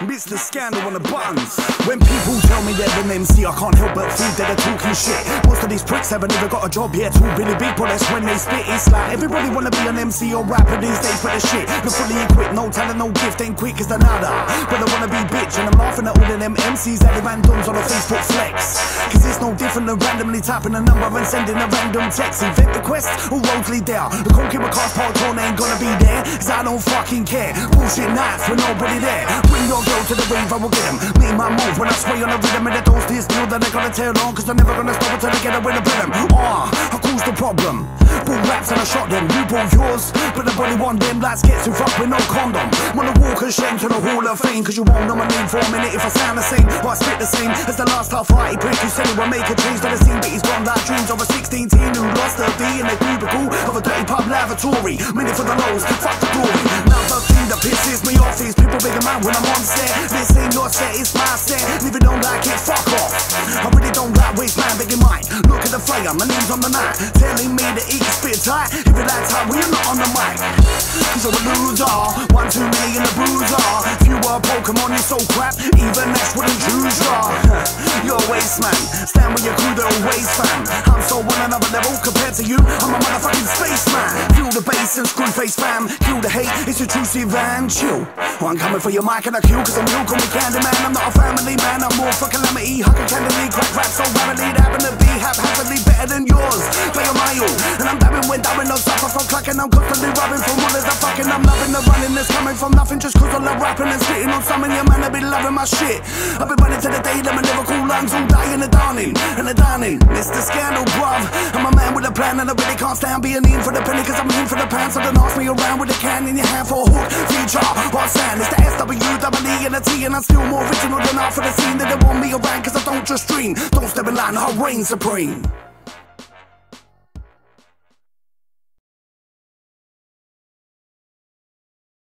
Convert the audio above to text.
Mr. Skandal on the buttons. When people tell me they're an MC, I can't help but think that they're talking shit. Most of these pricks haven't even got a job yet. Too really big, but that's when they spit. It's like everybody wanna be an MC or rapper these days, but the shit. They're fully equipped, no talent, no gift, ain't quick as the nada. But I wanna be bitch, and I'm laughing at all of them MCs that they randoms on a Facebook flex. Cause it's no different than randomly tapping a number and sending a random text. Event request, all roads lead there. The Conky McCar's part ain't gonna be there. Cause I don't fucking care. Bullshit nights with nobody there. To the rave, I will get him. Me my move when I sway on the rhythm and the toast this deal that they're gonna tear on. Cause they're never gonna stop until they get away to rhythm. Ah, uh, who's the problem? Bull raps and I shot them. You bought yours, but nobody want them lads gets you fucked with no condom. Wanna walk a shame to the Hall of Fame. Cause you won't know my name for a minute if I sound the same. Or I spit the same as the last half party prick who said he would make a change to the scene. But he's gone lavatory. Minute for the lows, fuck the glory. Now the thing that pisses me off is people big mad when I'm on set. This ain't your set, it's my set. If you don't like it, fuck off. I really don't like waste man, big in mind. Look at the flyer, my name's on the night. Telling me to eat spit tight. If you like time, you're not on the mic. Cause you're a loser. One too many in the bruiser. If you were Pokemon, you're so crap. Even Ash wouldn't choose ya. You're a waste man. Stand with your crew, they're a waste fan. I'm so on another level compared to you. I'm a motherfucking spaceman. The bass and screw face fam. Kill the hate, it's intrusive and chill. Oh, I'm coming for your mic and I kill cause I'm real. Call me Candyman. I'm not a family man. I'm more for calamity. Hucking candy, crack rap so rapidly. Happen to be haphazardly better than yours. Play a mile. And I'm dabbing when dabbing no suffer from clacking. I'm constantly rubbing from all the fucking. I'm loving the running that's coming from nothing just cause I love rapping and spitting on something. Your man, I be loving my shit. I've been running to the day that my lyrical lungs all die in the dawning. And the dawning. Mr. Skandal, bruv. I'm a man with a plan and I really can't stand being in for the penny cause I'm in for the pants. So don't ask me around with a can in your hand for a hook. Feature or sand. It's the S W double E and a T and I'm still more original than art for the scene. They don't want me around cause I don't just dream. Don't step in line, I'll reign supreme.